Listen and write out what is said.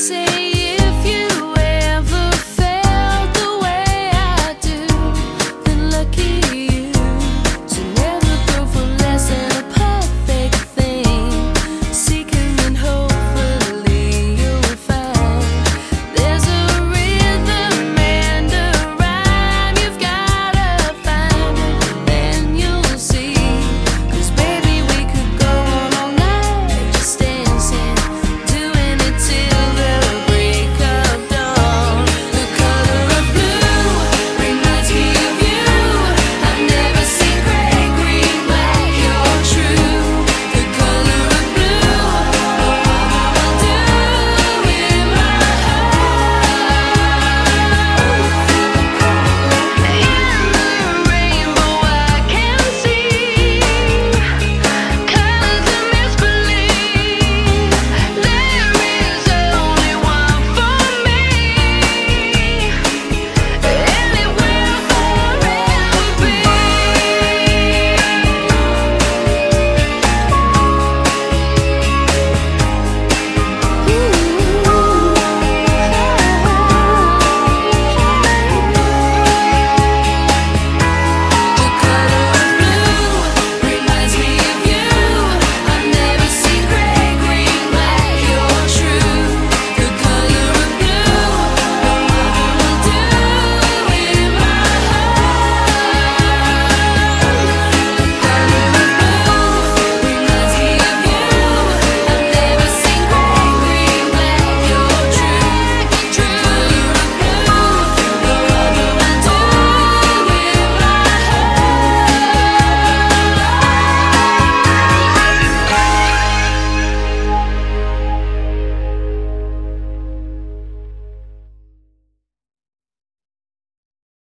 say